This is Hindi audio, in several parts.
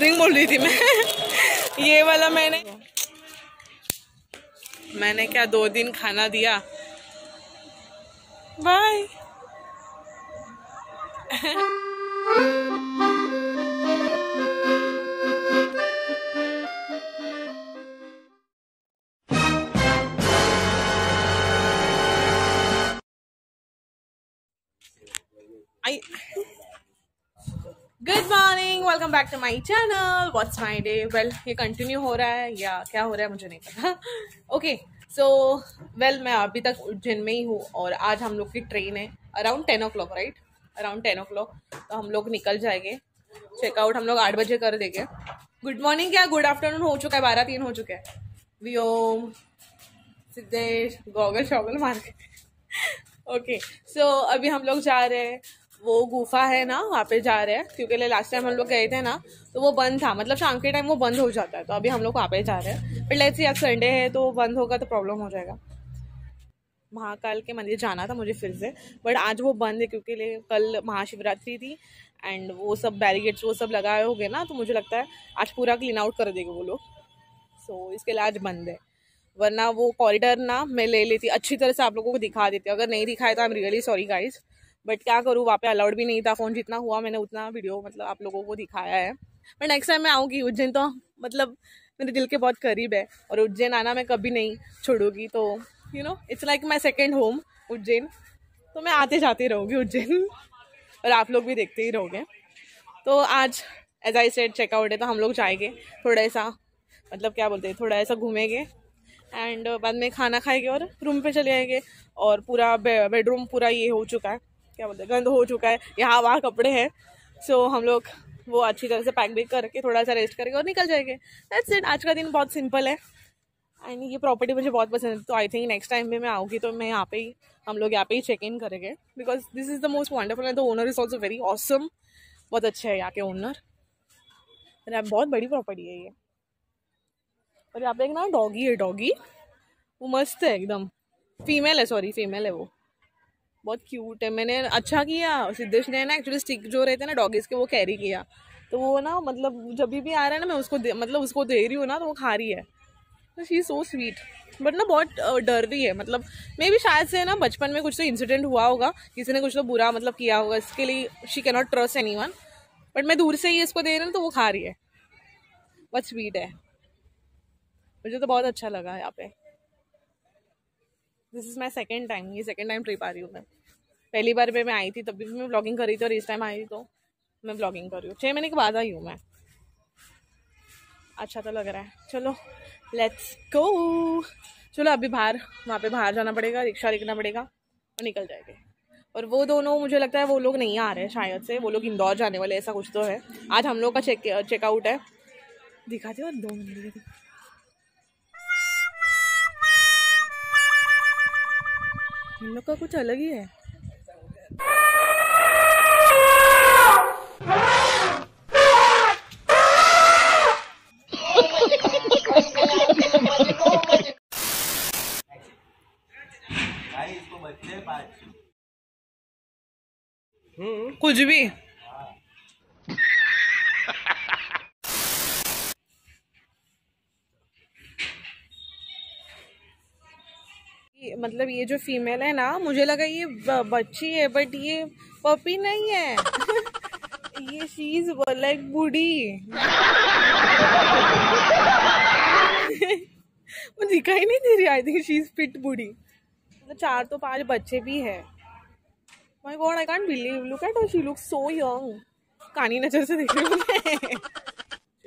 बोरिंग बोल रही थी मैं। ये वाला मैंने मैंने क्या दो दिन खाना दिया? Bye good morning welcome back to my channel what's my day well ये कंटिन्यू हो रहा है या क्या हो रहा है मुझे नहीं पता। ओके सो वेल मैं अभी तक उज्जैन में ही हूँ और आज हम लोग की ट्रेन है around ten o'clock right around ten o'clock तो हम लोग निकल जाएँगे। चेकआउट हम लोग आठ बजे कर देंगे। गुड मॉर्निंग क्या गुड आफ्टरनून हो चुका है? बारह तीन हो चुके हैं। वी ओम सिद्धेश गॉगल शॉगल मार के। ओके सो अभी हम लोग जा रहे हैं वो गुफा है ना वहाँ पे जा रहे हैं। क्योंकि लास्ट टाइम हम लोग गए थे ना तो वो बंद था। मतलब शाम के टाइम वो बंद हो जाता है। तो अभी हम लोग वहाँ पे जा रहे हैं। फिर लेट्स आज संडे है तो बंद होगा तो प्रॉब्लम हो जाएगा। महाकाल के मंदिर जाना था मुझे फिर से। बट आज वो बंद है क्योंकि कल महाशिवरात्रि थी। एंड वो सब बैरिकेड्स वो सब लगाए हो गए ना तो मुझे लगता है आज पूरा क्लीन आउट कर देंगे वो लोग। सो so, इसके लिए आज बंद है। वरना वो कॉरिडोर ना मैं ले लेती अच्छी तरह से आप लोगों को दिखा देती। अगर नहीं दिखाया तो I am really sorry guys but क्या करूँ, वहाँ पे अलाउड भी नहीं था फ़ोन जितना हुआ, मैंने उतना वीडियो मतलब आप लोगों को दिखाया है। बट नेक्स्ट टाइम मैं आऊँगी, उज्जैन तो मतलब मेरे दिल के बहुत करीब है। और उज्जैन आना मैं कभी नहीं छोड़ूँगी तो you know it's like my second home Ujjain. तो मैं आते जाते रहूँगी उज्जैन। और आप लोग भी देखते ही रहोगे। तो आज एज आई सेड चेकआउट है तो हम लोग जाएँगे थोड़ा ऐसा मतलब क्या बोलते हैं, थोड़ा ऐसा घूमेंगे। एंड बाद में खाना खाएँगे और रूम पे चले आएँगे। और पूरा बेडरूम पूरा ये हो चुका है। क्या बोलते हैं गंद हो चुका है यहाँ वहाँ कपड़े हैं। सो so, हम लोग वो अच्छी तरह से पैक भी करके थोड़ा सा रेस्ट करेंगे और निकल जाएँगे। दैट्स इट आज का दिन बहुत सिंपल है। एंड ये प्रॉपर्टी मुझे बहुत पसंद है। तो आई थिंक नेक्स्ट टाइम भी मैं आऊँगी तो मैं यहाँ पे ही हम लोग यहाँ पे ही चेक इन करेंगे। Because this is the most wonderful and the owner is also very awesome बहुत अच्छे है यहाँ के ओनर बहुत बड़ी प्रॉपर्टी है ये। और यहाँ पे एक ना डॉगी है डॉगी वो मस्त है एकदम। फीमेल है सॉरी फीमेल है वो। बहुत क्यूट है। मैंने अच्छा किया, सिद्धेश ने ना एक्चुअली स्टिक जो रहते हैं ना डॉगीज के, वो कैरी किया। तो वो ना मतलब जब भी आ रहा है ना, मैं उसको मतलब उसको दे रही हूँ ना तो वो खा रही है। शी सो स्वीट बट ना बहुत डर रही है मतलब मे भी शायद से ना बचपन में कुछ तो इंसिडेंट हुआ होगा, किसी ने कुछ तो बुरा मतलब किया होगा, इसके लिए she cannot trust anyone but मैं दूर से ही इसको दे रही हूँ तो वो खा रही है। बहुत स्वीट है। मुझे तो बहुत अच्छा लगा यहाँ पे। This is my second time ये सेकेंड टाइम ट्रिप आ रही हूँ मैं। पहली बार भी मैं आई थी तभी भी मैं ब्लॉगिंग कर रही थी और इस टाइम आई तो मैं ब्लॉगिंग कर रही हूँ। छः महीने के बाद आई हूँ मैं। अच्छा तो लग रहा है। चलो लेट्स गो चलो, अभी बाहर, वहाँ पे बाहर जाना पड़ेगा, रिक्शा लिखना पड़ेगा और निकल जाएँगे। और वो दोनों, मुझे लगता है वो लोग नहीं आ रहे हैं शायद से। वो लोग इंदौर जाने वाले ऐसा कुछ तो है। आज हम लोग का चेक चेकआउट है। दिखाते हो? दो मिनट इन लोग का कुछ अलग ही है। कुछ भी। मतलब ये जो फीमेल है ना, मुझे लगा ये बच्ची है बट ये पपी नहीं है। ये शीज लाइक बूढ़ी। वो दिखाई नहीं दे रही आई थिंक शीज फिट बूढ़ी। मतलब चार तो पाँच बच्चे भी है। My god I can't believe look at she look so young कानी नज़र से देख रही हूँ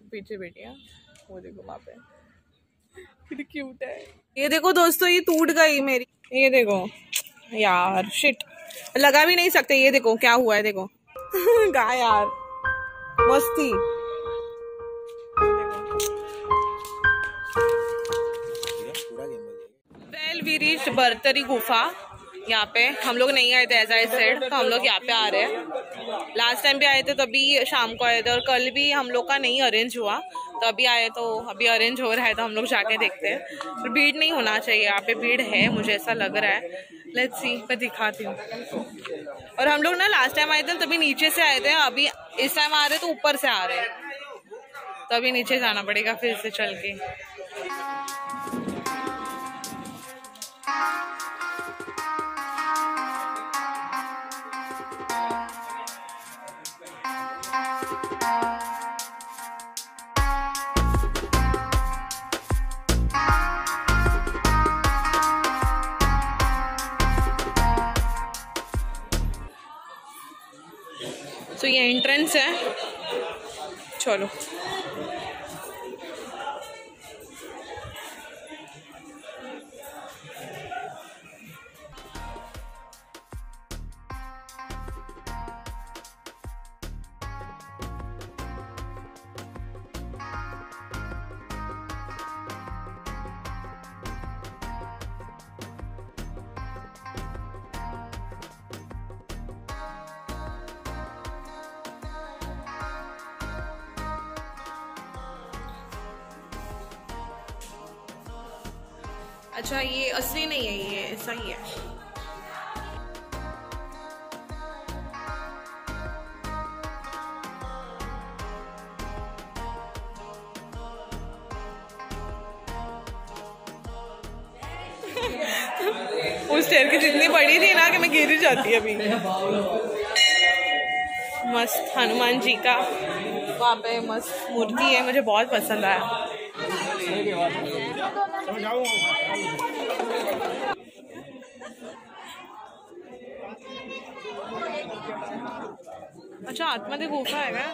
पीछे बेटिया वो देखो वहाँ पे। क्यूट है। ये देखो दोस्तों, ये टूट गई मेरी। ये देखो। यार शिट लगा भी नहीं सकते। ये देखो, क्या हुआ है, देखो। गाय यार। मस्ती। वेल बर्तरी गुफा। यहाँ पे हम लोग नहीं आए थे एज आई सेड तो हम लोग यहाँ पे आ रहे हैं। लास्ट टाइम भी आए थे, तभी शाम को आए थे, और कल भी हम लोग का नहीं अरेंज हुआ। तो अभी आए तो अभी अरेंज हो रहा है तो हम लोग जाके देखते हैं। पर भीड़ नहीं होना चाहिए, यहाँ पे भीड़ है, मुझे ऐसा लग रहा है। लेट्स सी मैं दिखाती हूँ। और हम लोग ना लास्ट टाइम आए थे, तभी नीचे से आए थे, अभी इस टाइम आ रहे तो ऊपर से आ रहे तो अभी नीचे जाना पड़ेगा फिर से चल के। तो ये एंट्रेंस है। चलो। अच्छा ये असली नहीं है, ये ऐसा ही है। उस स्टेयर की जितनी बड़ी थी ना कि मैं गिर जाती अभी। मस्त, हनुमान जी का। वहाँ पे मस्त मूर्ति है, मुझे बहुत पसंद आया। अच्छा आतमध्ये गुफा आहे का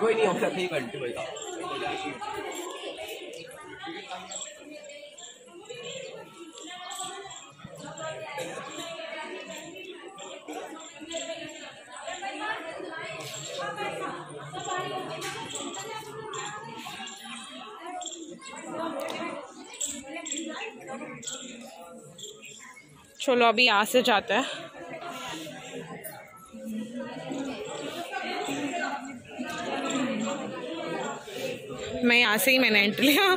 कोई नहीं हो सकता घंटे बजा चलो अभी यहाँ से जाता है। मैं यहाँ से ही मैंने एंट्री लिया।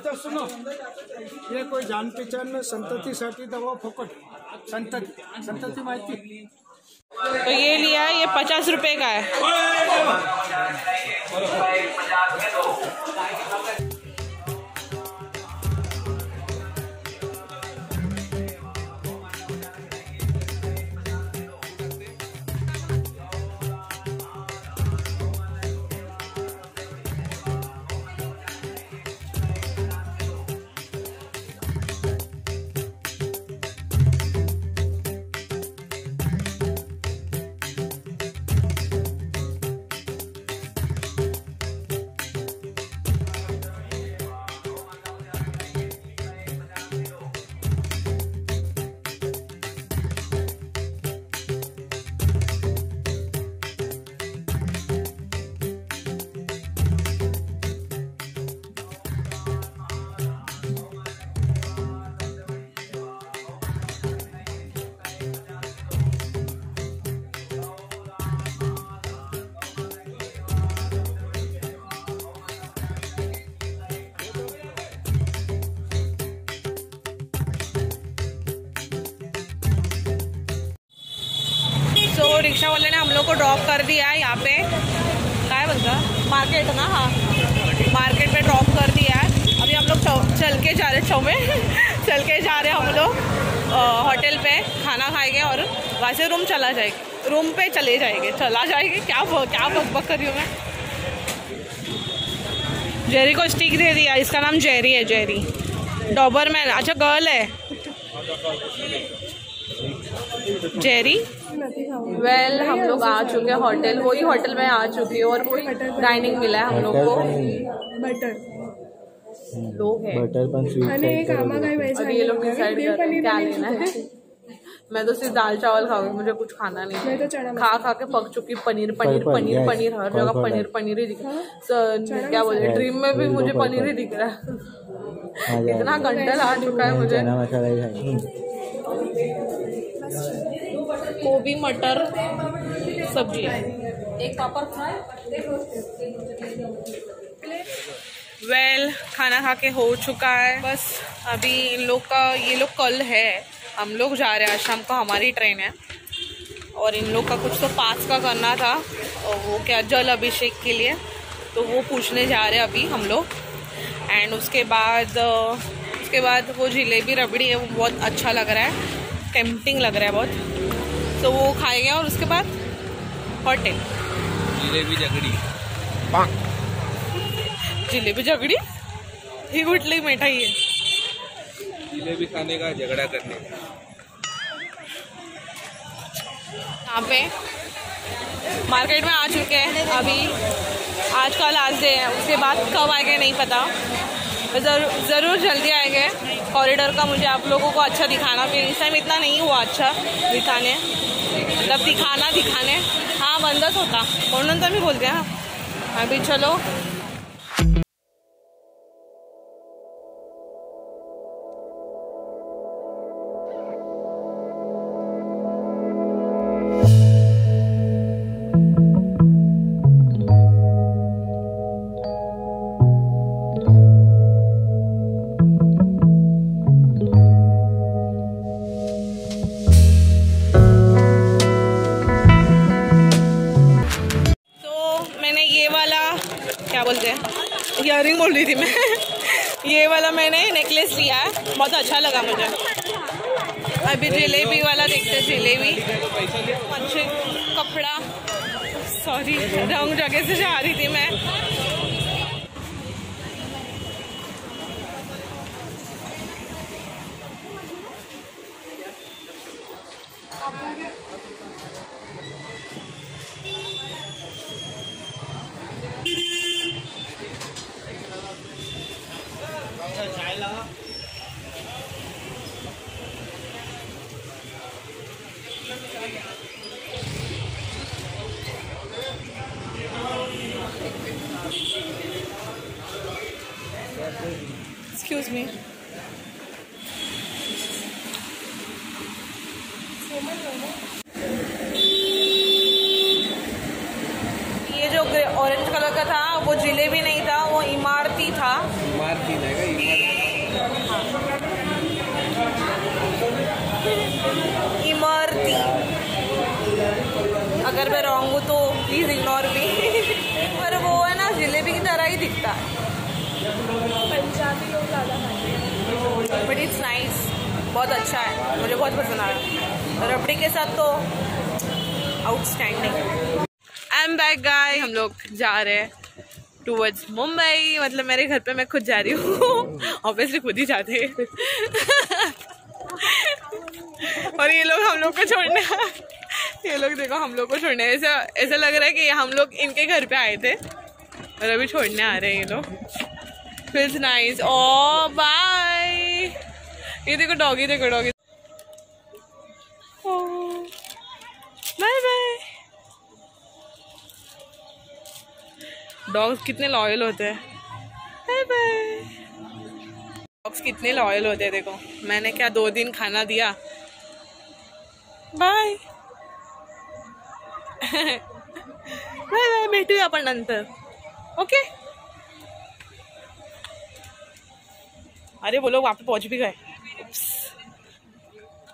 आता सुनो। ये कोई जान पहचान में संतति संततीसाठी दवा फोकट। संतति संतति माहिती। तो ये लिया ये पचास रुपए का है। को ड्रॉप कर दिया है यहाँ पे। काय बोलता मार्केट ना हाँ। मार्केट पे ड्रॉप कर दिया है। अभी हम लोग चल के जा रहे छो में चल के जा रहे हम लोग होटल पे। खाना खाएँगे और वहाँ से रूम चला जाएँगे रूम पे चले जाएँगे। चला जाएँगे। क्या ब- क्या बक बक कर रही हूँ मैं। जेरी को स्टिक दे दिया। इसका नाम जेरी है जेरी डॉबरमैन अच्छा गर्ल है। जेरी वेल हम लोग आ चुके हैं होटल वही होटल में आ चुके हैं और वही डाइनिंग मिला है हम लोग को। बटर लोग हैं। बटर और ये लोग डिसाइड कर रहे हैं क्या लेना है। मैं तो सिर्फ़ दाल चावल खाऊँगी मुझे कुछ खाना नहीं मैं है। तो चना खा खा के पक चुकी पनीर पनीर पनीर पनीर हर जगह पनीर पनीर। ही दिख रहा है। क्या Yes, ड्रीम में भी मुझे पनीर ही दिख रहा है। इतना कंटल आ चुका है मुझे। ही गोभी मटर सब्ज़ी। एक पापड़ खाए। वेल खाना खा के हो चुका है। बस अभी इन लोग का ये लोग कल है। हम लोग जा रहे हैं आज शाम को हमारी ट्रेन है। और इन लोग का कुछ तो पास का करना था। और वो क्या जल अभिषेक के लिए। तो वो पूछने जा रहे हैं अभी हम लोग। एंड उसके बाद उसके बाद वो जलेबी रबड़ी है वो बहुत अच्छा लग रहा है। टेम्पटिंग लग रहा है बहुत। तो वो खाएँगे और उसके बाद होटल जिलेबी जगड़ी। जिलेबी झगड़ी ही कुठली मिठाई आहे जिलेबी खाने का झगड़ा करने का। यहाँ पे मार्केट में आ चुके हैं। अभी आज का लास्ट डे है। उसके बाद कब आएँगे नहीं पता। ज़रूर जल्दी आएँगे। कॉरिडोर का मुझे आप लोगों को अच्छा दिखाना। फिर इस टाइम इतना नहीं हुआ अच्छा दिखाने। मतलब दिखाना, दिखाने। हाँ बंदच होता म्हणून तर भी बोलते हाँ। अभी चलो। इयरिंग बोल रही थी मैं। ये वाला मैंने नेकलेस लिया। है बहुत अच्छा लगा मुझे। अभी जलेबी वाला देखते जलेबी अच्छे कपड़ा। सॉरी रंग जगह से जा रही थी मैं एक्सक्यूज मी ये जो ऑरेंज कलर का था वो जिलेबी नहीं था वो इमारती था इमारती जाएगा इमारती। अगर मैं रॉन्ग हूँ तो प्लीज़ इग्नोर मी पर वो है ना जिलेबी की तरह ही दिखता है। पंजाबी लोग ज़्यादा खाते हैं। बट इट्स नाइस बहुत अच्छा है। मुझे बहुत पसंद आया। रबड़ी के साथ तो outstanding I am back guy हम लोग जा रहे हैं टूवर्ड्स मुंबई। मतलब मेरे घर पे मैं खुद जा रही हूँ। ऑब्वियसली खुद ही जाते हैं। और ये लोग हम लोग को छोड़ने ये लोग देखो हम लोग को छोड़ने ऐसा ऐसा लग रहा है कि हम लोग इनके घर पे आए थे और अभी छोड़ने आ रहे हैं ये लोग। Feels nice. Oh, bye. ये देखो डॉगी देखो डॉगी बाय बाय डॉग्स कितने लॉयल होते हैं। बाय बाय डॉग्स कितने लॉयल होते हैं देखो। मैंने क्या दो दिन खाना दिया? बाय बाय बाय भेटूया आपण नंतर ओके अरे, वो लोग वहाँ पे पहुँच भी गए।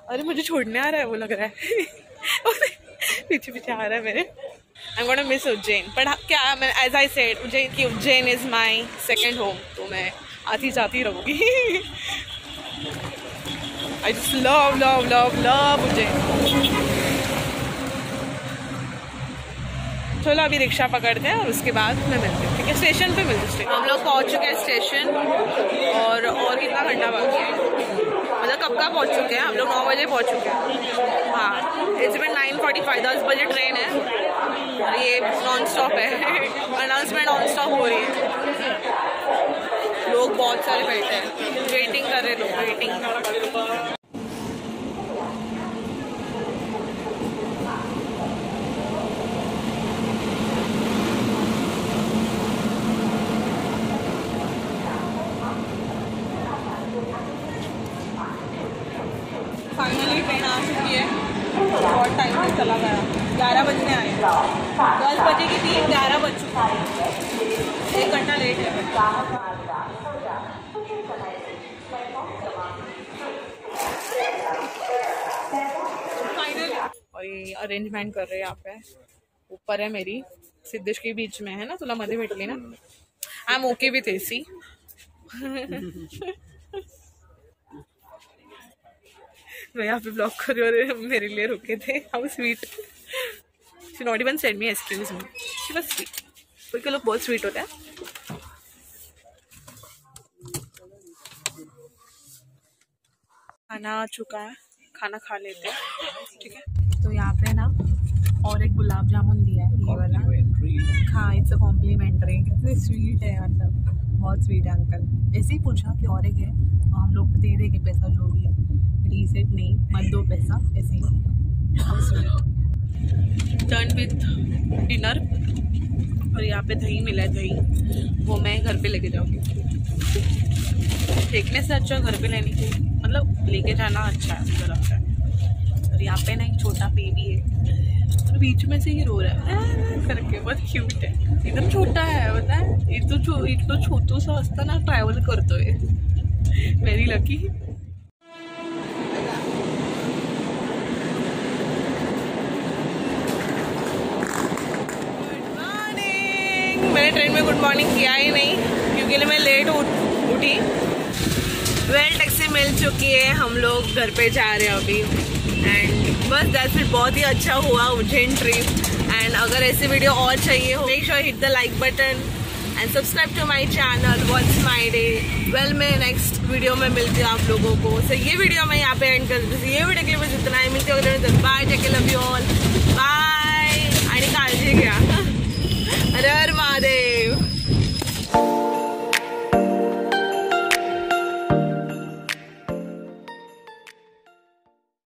अरे, मुझे छोड़ने आ रहा है, वो लग रहा है। पीछे पीछे आ रहा है मेरे। I am gonna miss Ujjain but क्या एज आई सेड उज्जैन की Ujjain is my second home तो मैं आती जाती रहूँगी। I just love love love love Ujjain चलो अभी रिक्शा पकड़ते हैं और उसके बाद मैं मिलती हूँ, ठीक है? स्टेशन पे मिलती हैं हम लोग पहुँच चुके हैं स्टेशन और और कितना घंटा बाकी है? मतलब कब का पहुँच चुके हैं? हम लोग नौ बजे पहुँच चुके हैं। हाँ it's been nine forty five दस बजे ट्रेन है। और ये नॉन स्टॉप है। अनाउंसमेंट नॉन स्टॉप हो रही है। लोग बहुत सारे बैठे हैं। वेटिंग कर रहे लोग वेटिंग फाइनली ट्रेन आ चुकी है। बहुत टाइम से चला गया। ग्यारह बजने आए दस बजे की थी ग्यारह बज चुका है। एक घंटा लेट है फाइनल और ये अरेंजमेंट कर रहे हैं यहाँ पे। ऊपर है मेरी, सिद्धेश के बीच में है ना, तुला मध्ये भेटली ना। I am okay with AC मैं यहाँ पे ब्लॉक कर रही और मेरे लिए रुके थे how sweet she not even send me excuse me she was sweet कोई के लोग बहुत स्वीट होते हैं। खाना आ चुका है, खाना खा लेते हैं, ठीक है? तो यहाँ पे ना और एक गुलाब जामुन दिया है ये वाला। हाँ इट्स अ कॉम्प्लीमेंट्री कितनी स्वीट है मतलब बहुत स्वीट है अंकल ऐसे ही पूछा कि और एक है? तो हम लोग दे देंगे पैसा जो भी है। रीसेट नहीं मत दो पैसा। ऐसे ही। टर्न विथ डिनर और यहाँ पे दही मिला है दही। वो मैं घर पे लेके जाऊँगी। देखने से अच्छा घर पे लेने की मतलब लेके जाना अच्छा है मुझे लगता है। और यहाँ पे ना एक छोटा बेबी है। और बीच में से ही रो रहा है। करके बहुत क्यूट है। एकदम छोटा है, पता है? इतो इतलो छोटूसा असताना ट्रॅव्हल करतोय। व्हेरी लकी ट्रेन में गुड मॉर्निंग किया ही नहीं, क्योंकि मैं लेट उठ, उठी। वेल टैक्सी मिल चुकी है। हम लोग घर पे जा रहे हैं अभी। एंड बस दैट फिर बहुत ही अच्छा हुआ उज्जैन ट्रिप एंड अगर ऐसी वीडियो और चाहिए हो make sure hit the like button and subscribe to my channel what's my day well मैं नेक्स्ट वीडियो में मिलती हूँ आप लोगों को. सो so, ये वीडियो मैं यहाँ पे एंड कर देती हूँ. ये वीडियो के लिए मुझे इतना ही. मिलती हूँ बाय टेके लव यू ऑल बाय आणि काळजी घ्या हर महादेव.